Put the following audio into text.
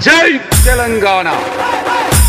Jai Telangana!